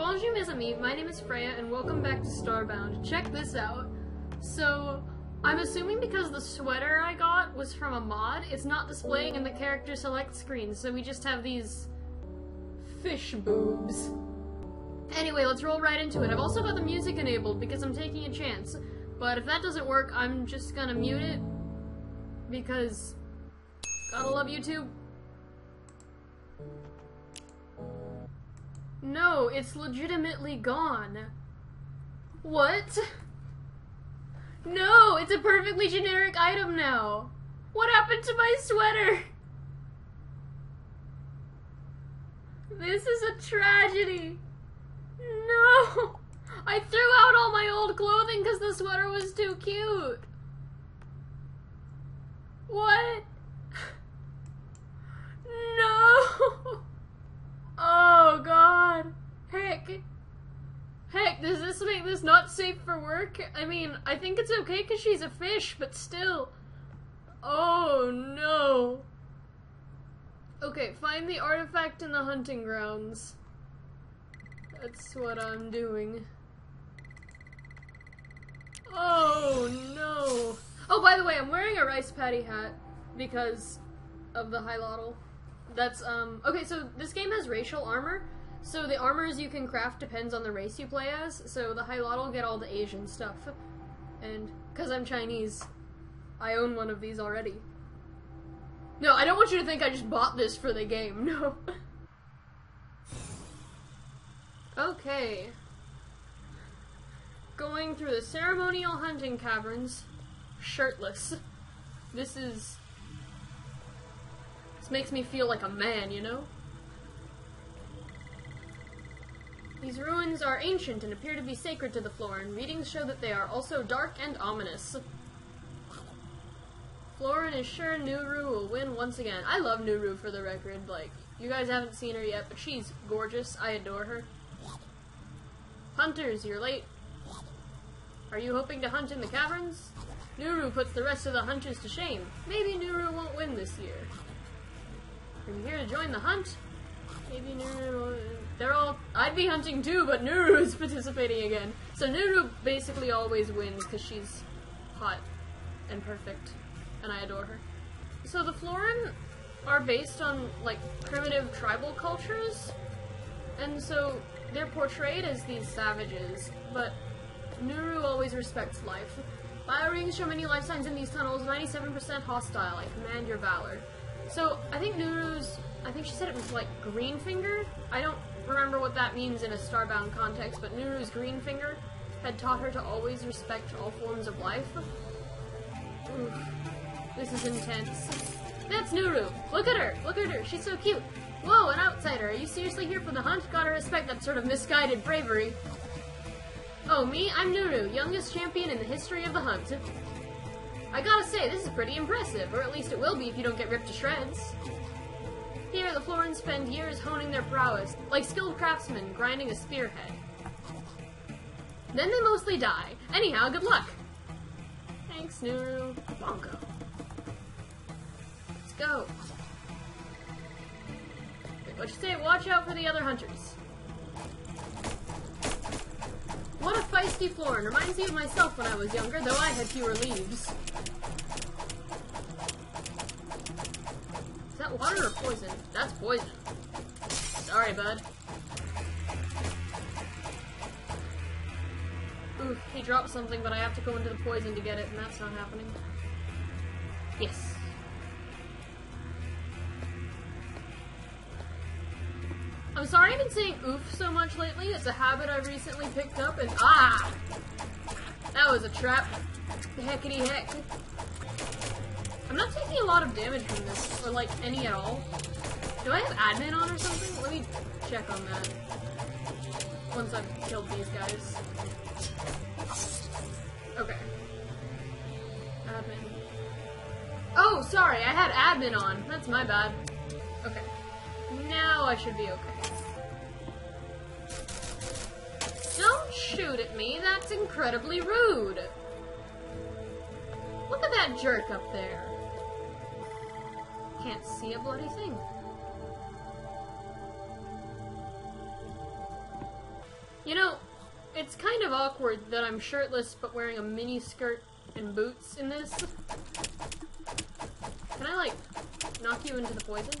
Bonjour mes amis, my name is Freya and welcome back to Starbound. Check this out. So, I'm assuming because the sweater I got was from a mod, it's not displaying in the character select screen, so we just have these fish boobs. Anyway, let's roll right into it. I've also got the music enabled because I'm taking a chance. But if that doesn't work, I'm just gonna mute it because gotta love YouTube. No, it's legitimately gone. What? No, it's a perfectly generic item now. What happened to my sweater? This is a tragedy. No! I threw out all my old clothing because the sweater was too cute. What? No! Oh god. Heck. Heck, does this make this not safe for work? I mean, I think it's okay because she's a fish, but still. Oh no. Okay, find the artifact in the hunting grounds. That's what I'm doing. Oh no. Oh, by the way, I'm wearing a rice patty hat because of the Hylotl. That's, um, okay, so this game has racial armor. So the armors you can craft depends on the race you play as. So the Hylotl get all the Asian stuff. And, because I'm Chinese, I own one of these already. No, I don't want you to think I just bought this for the game, no. okay. Going through the ceremonial hunting caverns, shirtless. This is... This makes me feel like a man, you know? These ruins are ancient and appear to be sacred to the Floran. Readings show that they are also dark and ominous. Floran is sure Nuru will win once again. I love Nuru for the record. Like, you guys haven't seen her yet, but she's gorgeous. I adore her. Hunters, you're late. Are you hoping to hunt in the caverns? Nuru puts the rest of the hunters to shame. Maybe Nuru won't win this year. Are you here to join the hunt? Maybe Nuru They're all... I'd be hunting too, but Nuru is participating again. So Nuru basically always wins because she's hot and perfect. And I adore her. So the Floran are based on, like, primitive tribal cultures. And so they're portrayed as these savages, but Nuru always respects life. Bio rings show many life signs in these tunnels, 97% hostile. I command your valor. So, I think Nuru's, I think she said it was like green finger? I don't remember what that means in a Starbound context, but Nuru's green finger had taught her to always respect all forms of life. Oof. This is intense. That's Nuru! Look at her! Look at her! She's so cute! Whoa, an outsider! Are you seriously here for the hunt? Gotta respect that sort of misguided bravery. Oh, me? I'm Nuru, youngest champion in the history of the hunt. I gotta say, this is pretty impressive, or at least it will be if you don't get ripped to shreds. Here, the Florans spend years honing their prowess, like skilled craftsmen grinding a spearhead. Then they mostly die. Anyhow, good luck! Thanks, Nuru. Bonko. Let's go. What you say? Watch out for the other hunters. What a feisty Floran. Reminds me of myself when I was younger, though I had fewer leaves. Water or poison? That's poison. Sorry, bud. Ooh, he dropped something, but I have to go into the poison to get it, and that's not happening. Yes. I'm sorry I've been saying oof so much lately. It's a habit I've recently picked up, and ah! That was a trap. Heckity heck. I'm not taking a lot of damage from this, or like any at all. Do I have admin on or something? Let me check on that. Once I've killed these guys. Okay. Admin. Oh, sorry, I had admin on. That's my bad. Okay. Now I should be okay. Don't shoot at me, that's incredibly rude. Look at that jerk up there. Can't see a bloody thing. You know, it's kind of awkward that I'm shirtless but wearing a mini skirt and boots in this. Can I, like, knock you into the poison?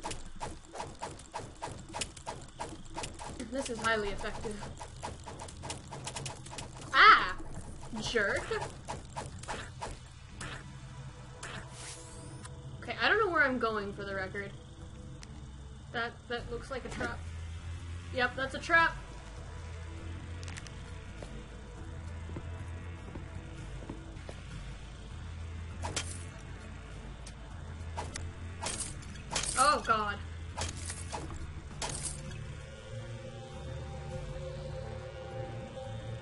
This is highly effective. Ah! Jerk. Where I'm going for the record. That that looks like a trap. Yep, that's a trap. Oh god.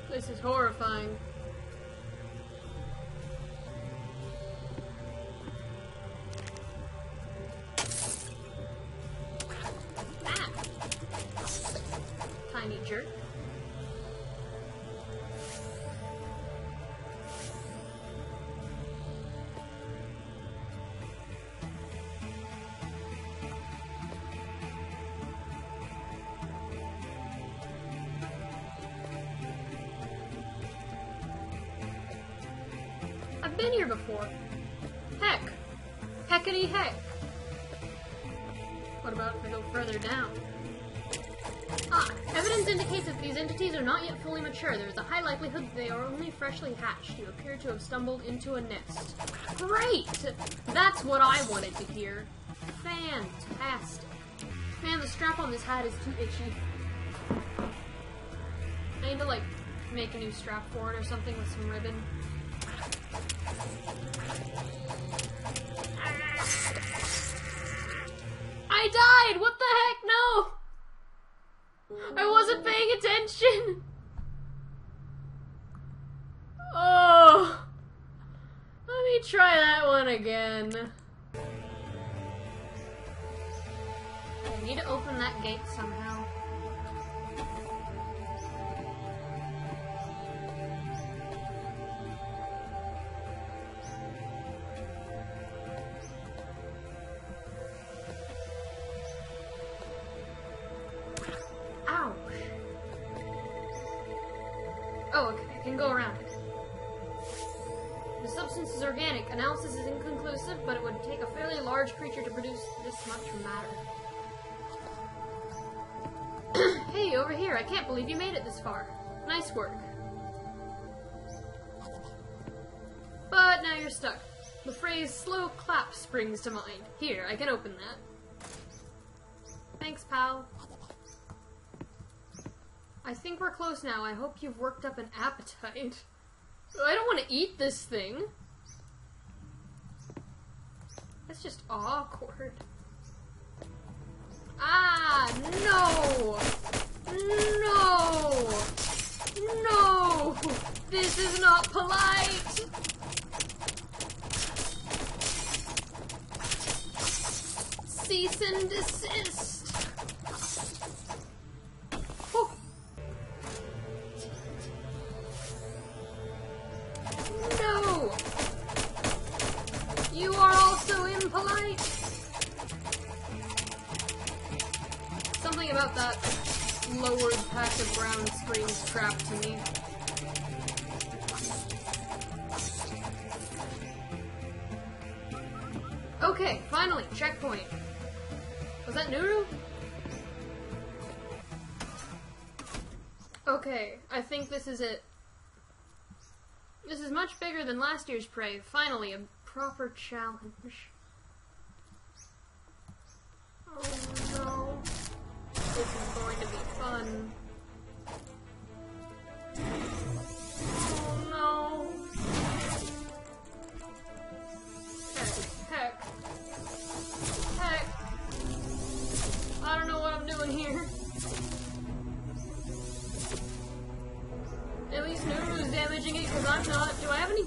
This is horrifying. Been here before. Heck. Heckety heck. What about if I go further down? Ah, evidence indicates that these entities are not yet fully mature. There is a high likelihood that they are only freshly hatched. You appear to have stumbled into a nest. Great! That's what I wanted to hear. Fantastic. Man, the strap on this hat is too itchy. I need to, like, make a new strap for it or something with some ribbon. I died! What the heck? No! I wasn't paying attention! Oh! Let me try that one again. I need to open that gate somehow. Go around it. The substance is organic. Analysis is inconclusive, but it would take a fairly large creature to produce this much matter. hey, over here. I can't believe you made it this far. Nice work. But now you're stuck. The phrase slow clap springs to mind. Here, I can open that. Thanks, pal. I think we're close now. I hope you've worked up an appetite. I don't want to eat this thing. That's just awkward. Ah, no! No! No! This is not polite! Cease and desist! That lowered pack of brown screams crap to me. Okay, finally, checkpoint. Was that Nuru? Okay, I think this is it. This is much bigger than last year's prey. Finally, a proper challenge.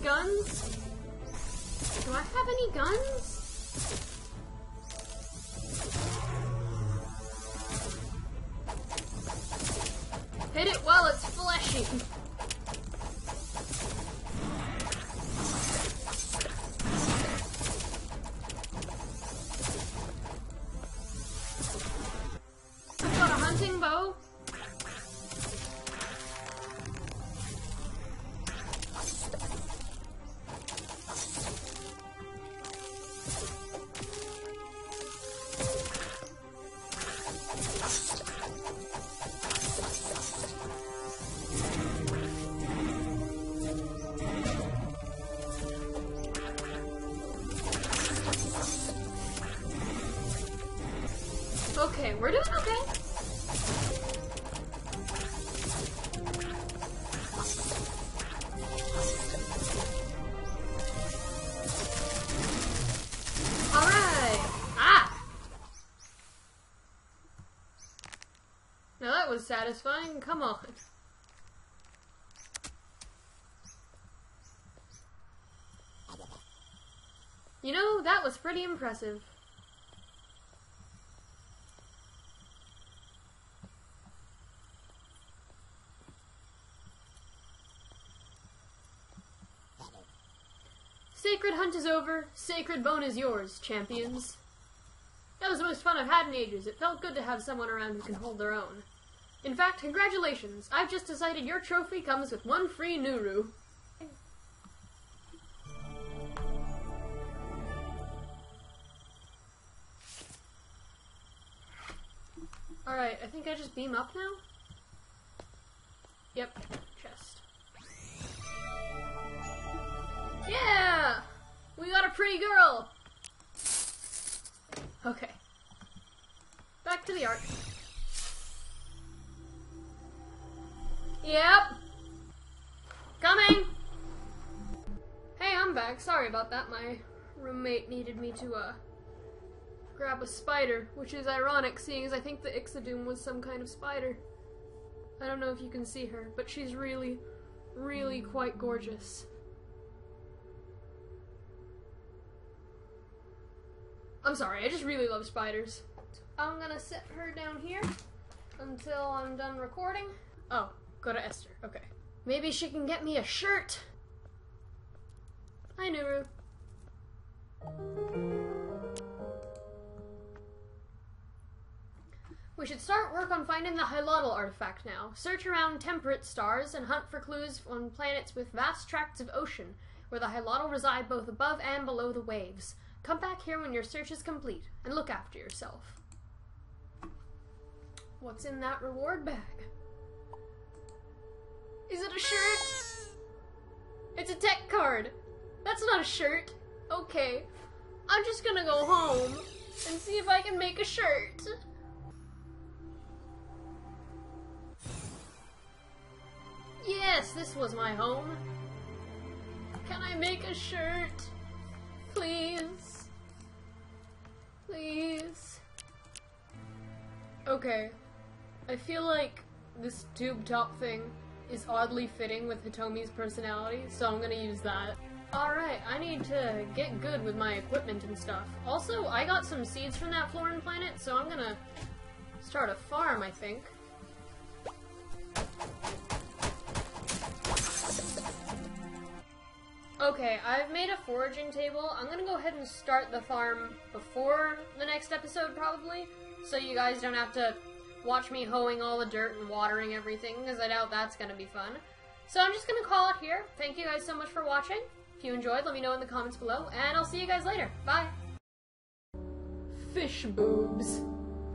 Guns? Do I have any guns? Hit it while it's fleshy. We're doing okay. Ah! Now that was satisfying. Come on. You know, that was pretty impressive. Sacred hunt is over. Sacred bone is yours, champions. That was the most fun I've had in ages. It felt good to have someone around who can hold their own. In fact, congratulations. I've just decided your trophy comes with one free Nuru. Alright, I think I just beam up now? Yep, chest. Yeah! We got a pretty girl! Okay. Back to the ark. Yep. Coming! Hey, I'm back. Sorry about that. My roommate needed me to, uh, grab a spider, which is ironic, seeing as I think the Ixodoom was some kind of spider. I don't know if you can see her, but she's really, really quite gorgeous. I'm sorry, I just really love spiders. I'm gonna set her down here until I'm done recording. Oh, go to Esther. Okay. Maybe she can get me a shirt. Hi, Nuru. We should start work on finding the Hylotl artifact now. Search around temperate stars and hunt for clues on planets with vast tracts of ocean, where the Hylotl reside both above and below the waves. Come back here when your search is complete, and look after yourself. What's in that reward bag? Is it a shirt? It's a tech card. That's not a shirt. Okay. I'm just gonna go home and see if I can make a shirt. Yes, this was my home. Can I make a shirt? Please. Please. Okay. I feel like this tube top thing is oddly fitting with Hitomi's personality, so I'm gonna use that. Alright, I need to get good with my equipment and stuff. Also, I got some seeds from that Floran planet, so I'm gonna start a farm, I think. Okay, I've made a foraging table. I'm gonna go ahead and start the farm before the next episode, probably, so you guys don't have to watch me hoeing all the dirt and watering everything, because I doubt that's gonna be fun. So I'm just gonna call it here. Thank you guys so much for watching. If you enjoyed, let me know in the comments below, and I'll see you guys later. Bye! Fish boobs.